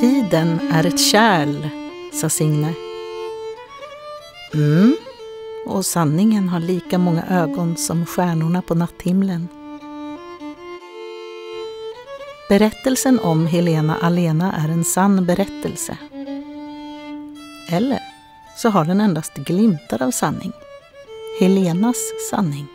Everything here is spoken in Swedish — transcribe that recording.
Tiden är ett kärl, sa Signe. Mm, och sanningen har lika många ögon som stjärnorna på natthimlen. Berättelsen om Helena Alena är en sann berättelse. Eller så har den endast glimtar av sanning. Helenas sanning.